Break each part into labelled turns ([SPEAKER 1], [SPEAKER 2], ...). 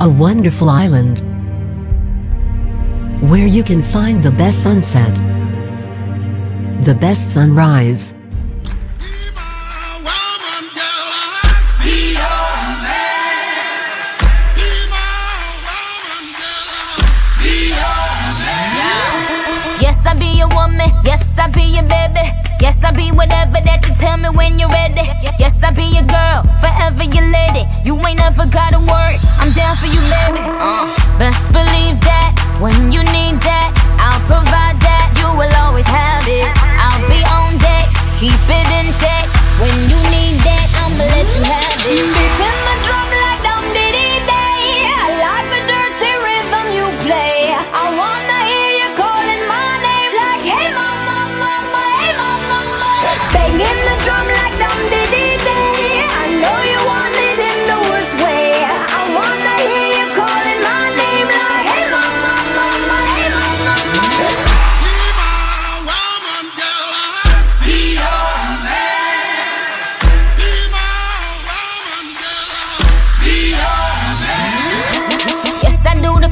[SPEAKER 1] a wonderful island where you can find the best sunset, the best sunrise,
[SPEAKER 2] Yes, I be your woman. Yes, I be your baby. Yes, I be whatever that you tell me when you're ready. Yes, I be your girl, forever your lady. You ain't never gotta worry. I'm down for you, baby. Uh, best believe that when you need that, I'll provide that. You will always have it. I'll be on deck, keep it in check. When you need that, I'ma let you have it.
[SPEAKER 3] Beating the drum like dum diddy day. I like the dirty rhythm you play. I wanna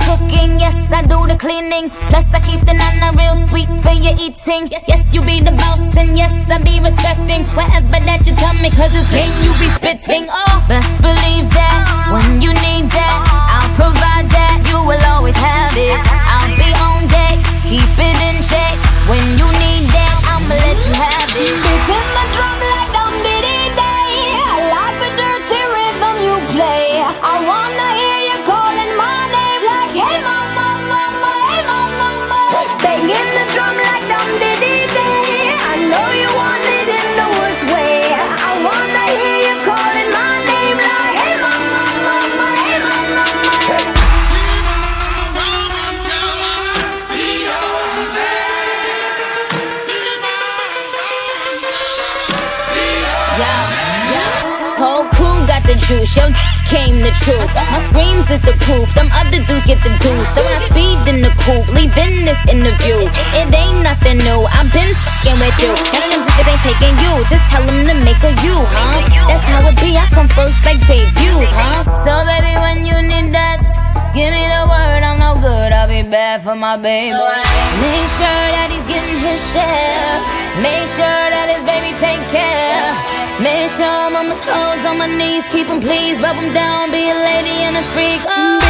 [SPEAKER 2] cooking, yes, I do the cleaning. Plus, I keep the nana real sweet for your eating. Yes, you be the boss, and yes, I be respecting whatever that you tell me, cause it's game you be spitting. Whole crew got the juice, yo came the truth. My screams is the proof, them other dudes get the deuce. So when I speed in the coupe, leaving this interview, it ain't nothing new. I've been fucking with you. None of them niggas ain't taking you. Just tell them to make a you, huh? That's how it be. I come first like debuts, huh? So baby, when you need that, give me the word. I'm no good. I'll be bad for my baby. Make sure that he's getting his share. Make sure that his baby on my toes, on my knees, keep him please, rub him down, be a lady and a freak. Oh.